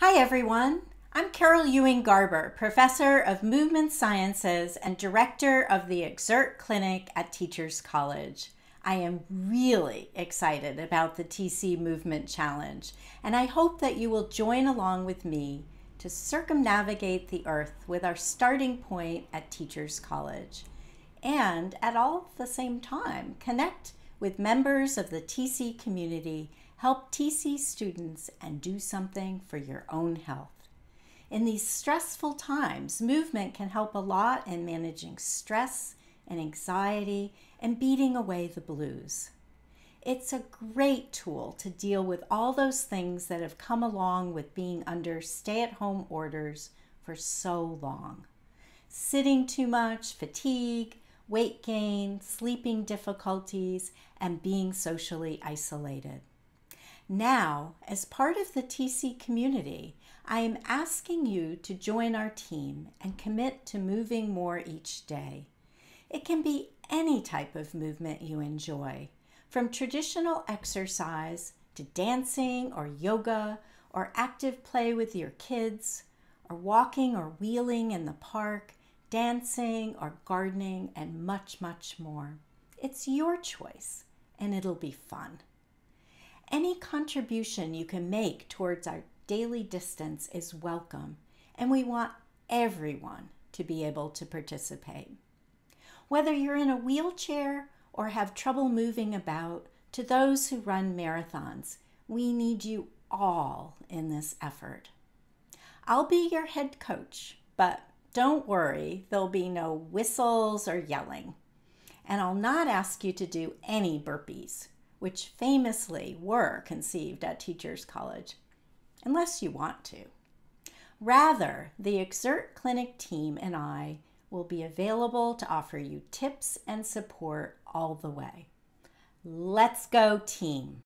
Hi, everyone. I'm Carol Ewing Garber, Professor of Movement Sciences and Director of the Exert Clinic at Teachers College. I am really excited about the TC Movement Challenge, and I hope that you will join along with me to circumnavigate the earth with our starting point at Teachers College, and at all the same time, connect with members of the TC community, help TC students, and do something for your own health. In these stressful times, movement can help a lot in managing stress and anxiety and beating away the blues. It's a great tool to deal with all those things that have come along with being under stay at home orders for so long. Sitting too much, fatigue, weight gain, sleeping difficulties, and being socially isolated. Now, as part of the TC community, I am asking you to join our team and commit to moving more each day. It can be any type of movement you enjoy, from traditional exercise to dancing or yoga or active play with your kids, or walking or wheeling in the park, dancing or gardening, and much, much more. It's your choice, and it'll be fun. Any contribution you can make towards our daily distance is welcome, and we want everyone to be able to participate. Whether you're in a wheelchair or have trouble moving about, to those who run marathons, we need you all in this effort. I'll be your head coach, but don't worry, there'll be no whistles or yelling. And I'll not ask you to do any burpees, which famously were conceived at Teachers College, unless you want to. Rather, the Exert Clinic team and I will be available to offer you tips and support all the way. Let's go, team!